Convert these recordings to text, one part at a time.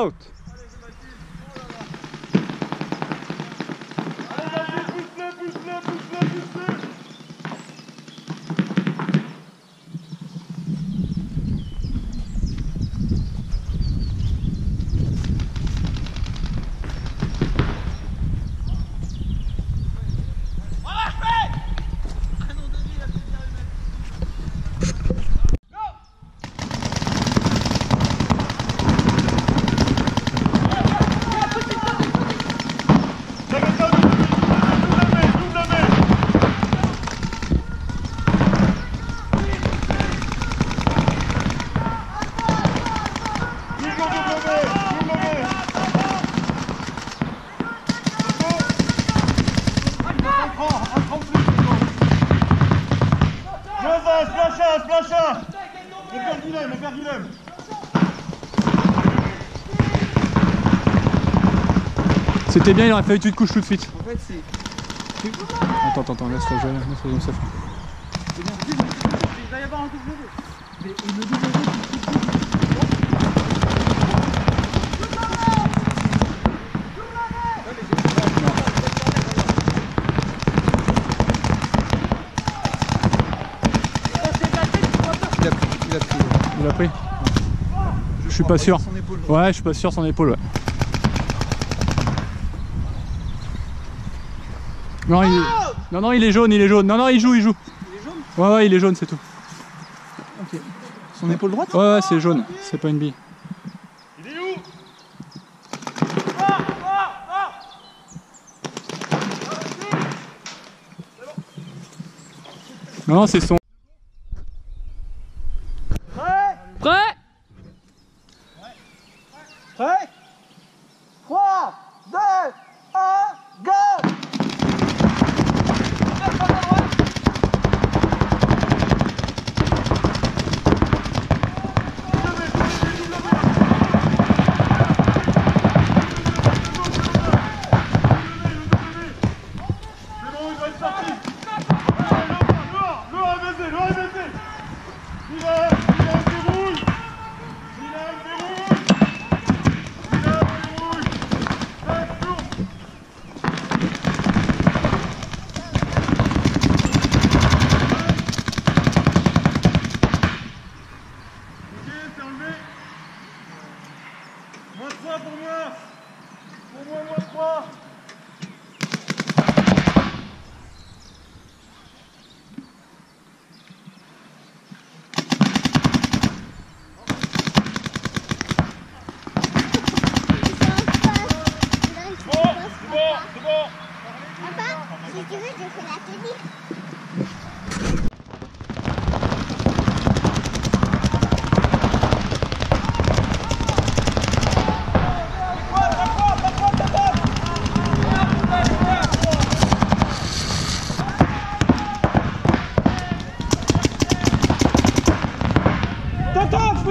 Out C'était bien, il aurait fallu que tu te couches tout de suite. En fait, c'est. Attends, attends, attends, laisse-la jouer, laisse-la jouer, ça fait. C'est bien. Il va y avoir un coup de levé. Mais il me dit Il a pris. Il a pris. Il a pris Je suis pas sûr. Son épaule. Ouais, je suis pas sûr, son épaule, ouais. Non, il... non, non, il est jaune, il est jaune. Non, non, il joue, il joue. Il est jaune Ouais, ouais, il est jaune, c'est tout. Ok. Son épaule droite Ouais, ouais, c'est jaune, c'est pas une bille. Il est où? Non, non, c'est son.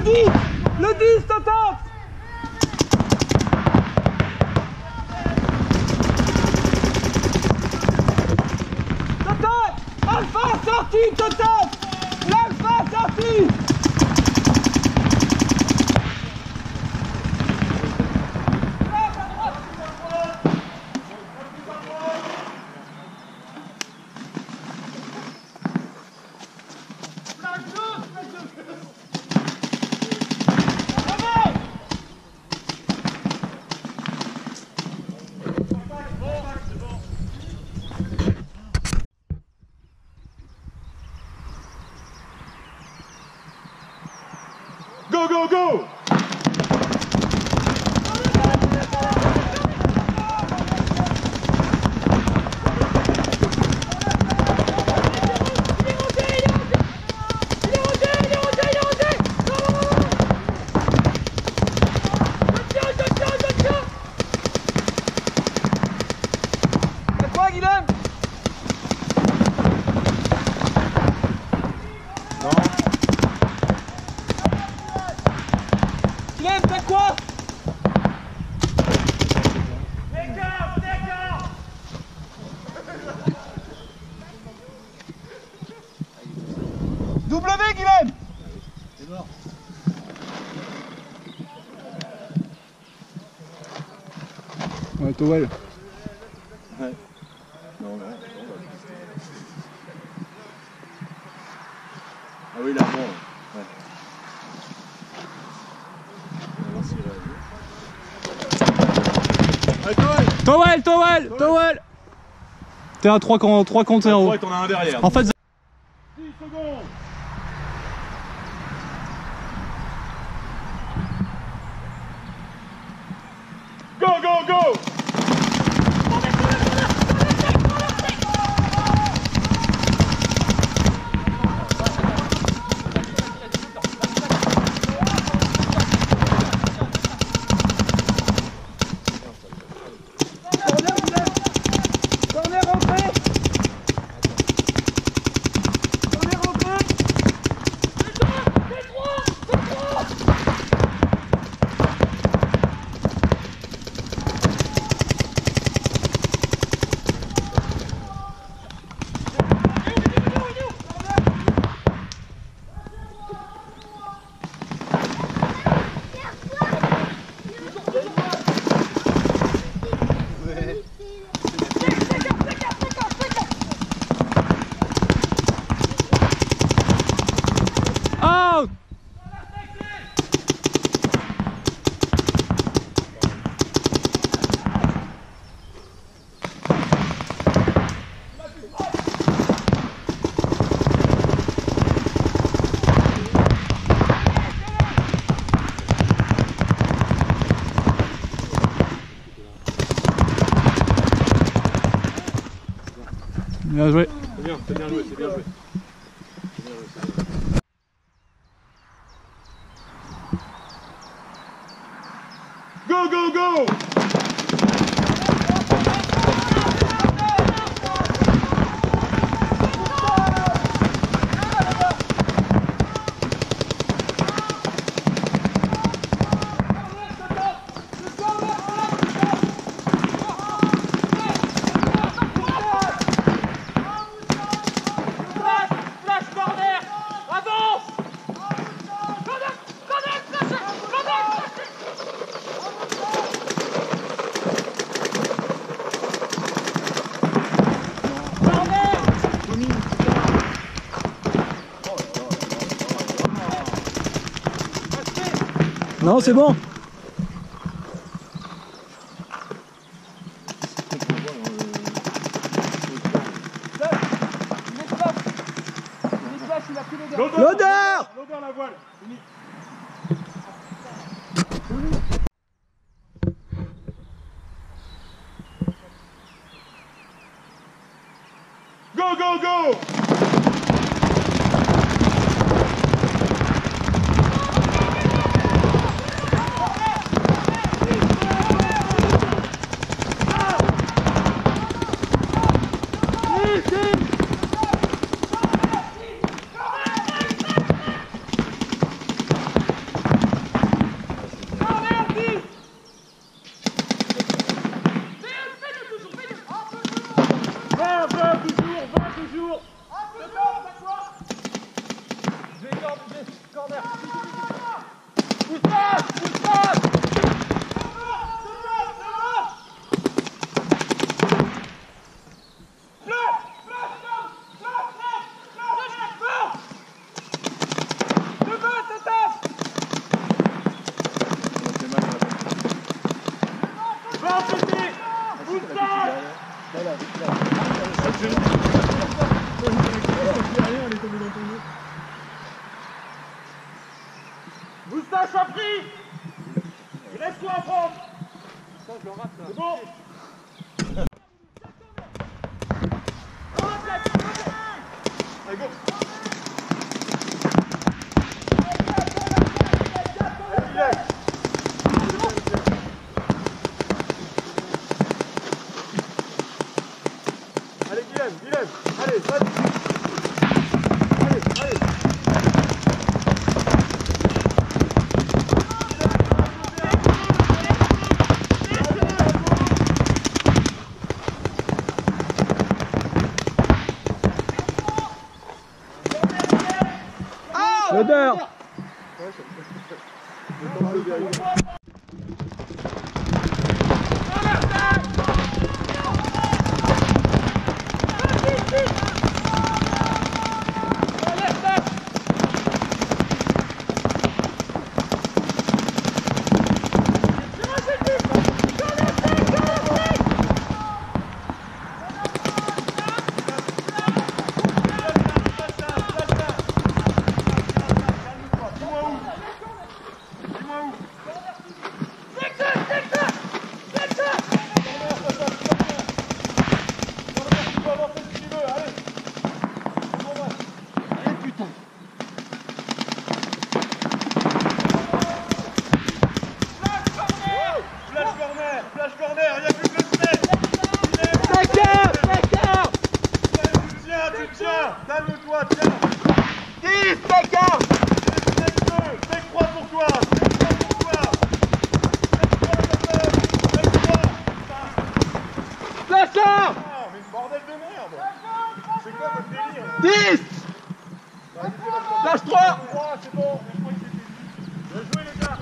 le 10 Le 10, t'attends Alpha sorti, L'alpha sorti. Ouais, Towel. Ah oui, là, bon. Ouais. On va voir s'il réagit. Allez, Toel Towel, Towel, Towel T'es à 3 contre 3 contre 0. Ouais, t'en as un derrière. En fait, 10 secondes Go, go, go Corner rentré Corner rentré out Bien joué. C'est bien, c'est bien joué, c'est bien joué. Go, go, go Non, c'est bon. L'odeur L'odeur, la voile Fini. Go, go, go Va, va, toujours, va, toujours Je vais corner, je vais corner. Pousse pas Pousse pas Va, petit Pousse pas Moustache a pris Il reste quoi à prendre C'est bon Allez, go L'odeur Dis-moi où Dis-moi où Tu peux avancer si tu veux, allez Allez, putain Flash corner Flash corner Il n'y a plus que le set D'accord, d'accord Tu tiens, tu tiens Calme-toi, tiens 10, d'accord Tech 2 Tech 3 pour toi Tech 3 pour toi Tech 3, Tech 3 D'accord Ah, mais bordel de merde C'est quoi votre délire 10 Lâche 3 3, c'est bon Je crois que c'était- Bien joué les gars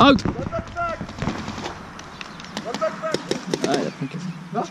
Out Back-back Back-back Ah, il a pris une casse.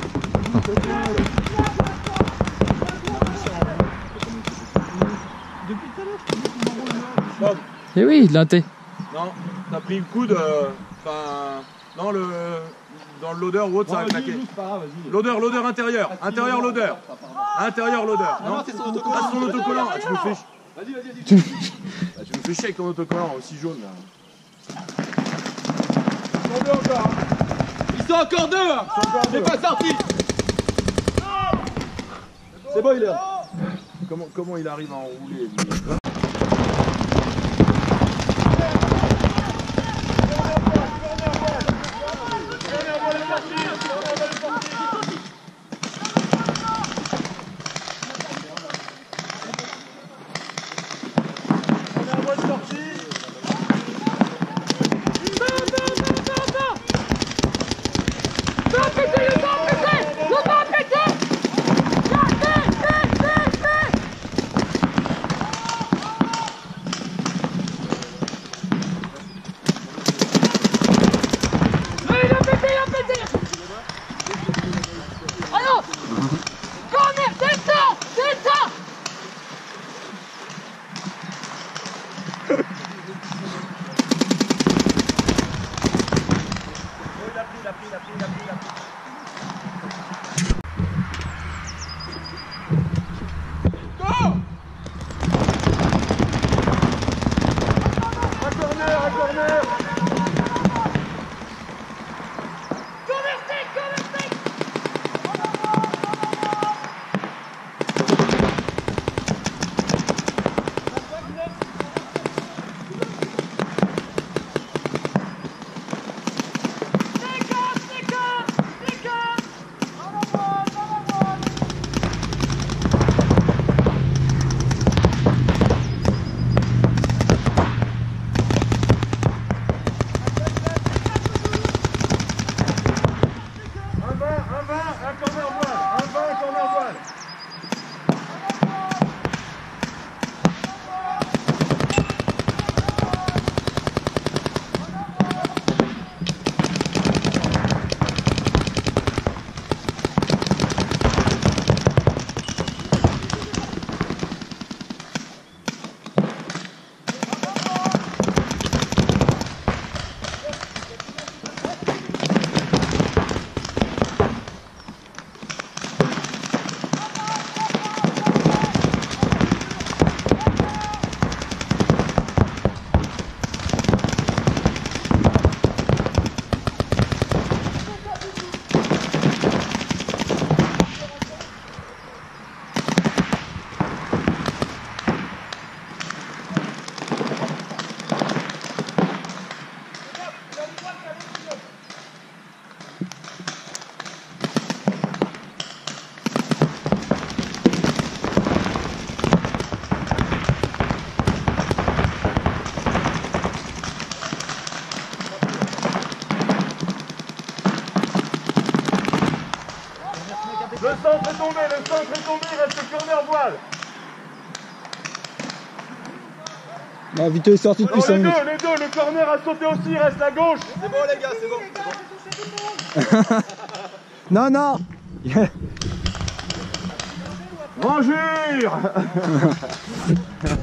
Eh oui, l'inté. non, t'as pris le coude. euh, Enfin, non, le, dans l'odeur ou autre, ça a claqué. L'odeur, l'odeur intérieure. Intérieur, l'odeur. Intérieur, l'odeur. Non, c'est son autocollant. Ah, son autocollant. Ah, tu me fais. Vas-y, vas-y, vas-y. tu me fais chier avec ton autocollant aussi jaune là. Encore Ils sont encore deux hein. J'ai deux. pas sorti C'est bon, il est là. Comment, comment il arrive à enrouler lui Non, Vito est sorti depuis Non, 5 les deux, minutes. les deux, le corner a sauté aussi, il reste la gauche. C'est bon les gars, c'est bon. Non, non Ranjure